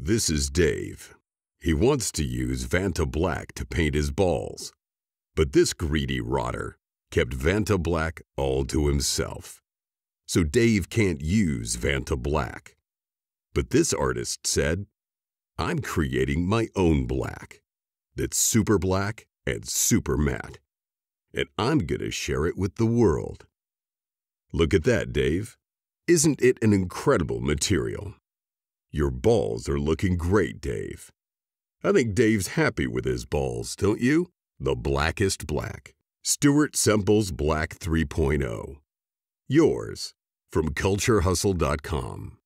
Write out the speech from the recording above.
This is Dave. He wants to use Vantablack to paint his balls. But this greedy rotter kept Vantablack all to himself. So Dave can't use Vantablack. But this artist said, I'm creating my own black that's super black and super matte. And I'm going to share it with the world. Look at that, Dave. Isn't it an incredible material? Your balls are looking great, Dave. I think Dave's happy with his balls, don't you? The blackest black. Stuart Semple's Black 3.0. Yours from CultureHustle.com.